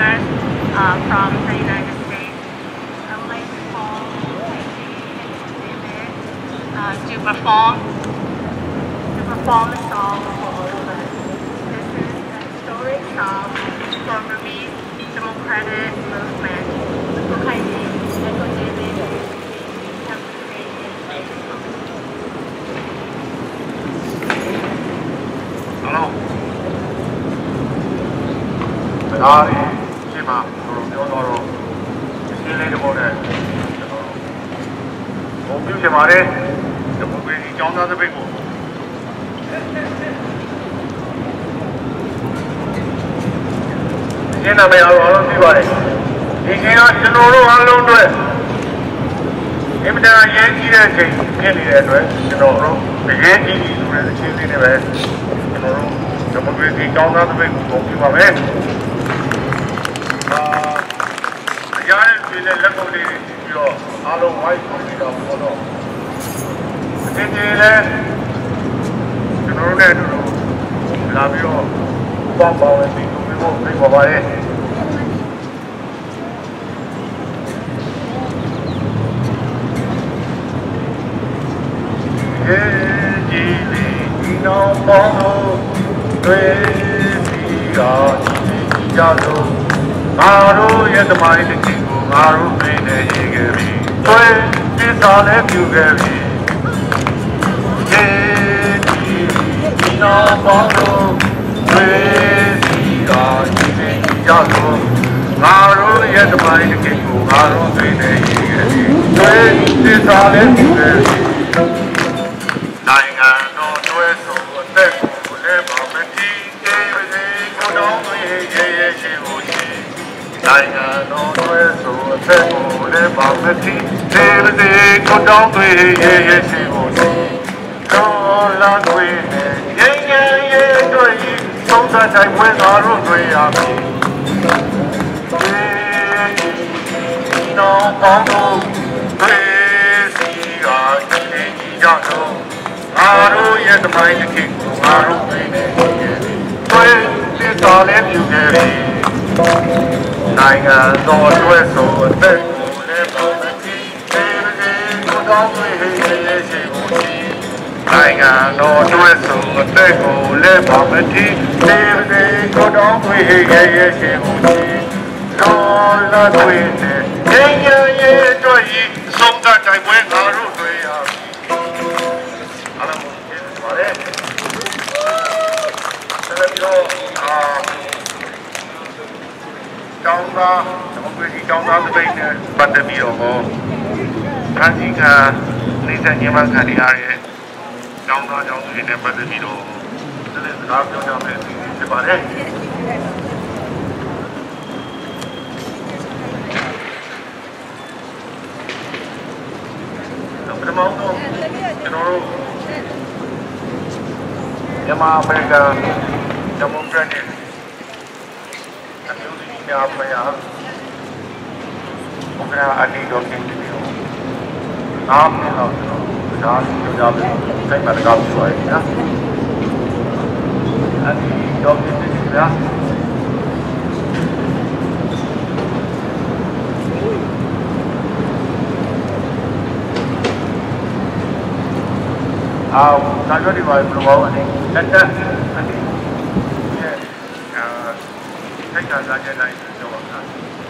uh, from the United States. I would like to call David uh, to perform to perform a song for all of us. This is a historic song for Burmese democratic movement. Great day. အားလုံးစကားလေးရှင်းမှာတို့ပြောတော့တော့ရှင်းလေးတစ်ပုဒ်နဲ့ကျွန်တော်ဘုံပြုချင်ပါတယ်ဒီမိုကရေစီကျောင်းသားသပိတ်ကိုရှင်းနာမည်အားလုံးသိပါတယ်ဒီချိန်ကကျွန်တော်တို့အားလုံးအတွက်အင်မတန်အရေးကြီးတဲ့အချိန်ဖြစ်နေတဲ့အတွက်ကျွန်တော်တို့အရေးကြီးပြီဆိုတဲ့အခြေအနေတွေပဲကျွန်တော်တို့ဒီမိုကရေစီကျောင်းသားသပိတ်ကိုပုံပြပါမယ်အာအ ရာရဲ့ပြည်တဲ့လက်ကုန်လေးတွေပြီးတော့အားလုံးဝိုင်းပုံပြီးတော့ဘောတော့အတင်းကြီးလဲကျွန်တော်တို့နဲ့အတူတူလာပြီးတော့ပေါ့ပေါ့ဝင်ပြီးသူမျိုးပြပါပါရဲ့ရေကြီးလီဒီနောင်ပေါင်းတို့တွေ့ပြီးတော့ဒီကြလို့ ငါတို့ရဲ့သမိုင်းတစ်ခုကိုငါတို့ပြင်းနေရခဲ့ပြီတွေ့ဒီသားလည်းပြုခဲ့ပြီရေကြီးလီဒီနောင်ပေါင်းတို့တွေ့ပြီးတော့ဒီကြလို့ငါတို့ရဲ့သမိုင်းတစ်ခုကိုငါတို့ပြင်းနေရခဲ့ပြီတွေ့ဒီသားလည်းပြုခဲ့ပြီ ဆိုအသက်ကိုလည်းပါမတိတေဝစီကိုတော်သွေးရဲရဲရှိဖို့ရှိတော်လာသွေးနဲ့ငြိမ်းချမ်းရေးတွေ့သုံးသပ်တိုင်းဝင်တော်တို့တွေ့ရမည်နော်ပေါင်းတို့တွေ့စီကဒီနေ့ကြတော့ငါတို့ရဲ့သမိုင်းတစ်ခေတ်ကိုငါတို့သိနေတယ်။တွေ့စစ်တော်လည်းပြုခဲ့ပြီ။ နိုင်ငံတော်အတွက်ဆိုအသက်ကိုလည်းပေါင်းမကြည့်သေးဘူးကိုတော်တွေ့ရဲ့ရဲ့ရှိဖို့ရှိနိုင်ငံတော်အတွက်ဆိုအသက်ကိုလည်းပေါင်းမကြည့်သေးဘူးကိုတော်တွေ့ရဲ့ရဲ့ရှိဖို့ရှိတော်လာတွေ့တဲ့ရဲ့ရဲ့အတွက်ဤဆုံးတဲ့တိုင်ပွဲငါတို့တွေ့ရပြီ။အားလုံးကိုကျေးဇူးတင်ပါတယ်။ဆက်ပြီးတော့အာ ကျောင်းသားဒီမိုကရေစီကျောင်းသားသပိတ်နဲ့ပတ်သက်ပြီးတော့ဟောခန်းကြီးကနေစညမခံရတဲ့ကျောင်းသားကျောင်းသူတွေနဲ့ပတ်သက်ပြီးတော့ဒီလိုစကားပြောကြမယ်ဖြစ်ပါတယ်။ပထမဆုံးကျွန်တော်တို့မြန်မာအမေရိကန်ဒီမိုကရက်တစ်အ မျိုးသမီးများဖွဲ့ရာဘုရားအတီတော်ကင်းပြီးတော့အားမလို့ကျွန်တော် 开展哪些内容呢？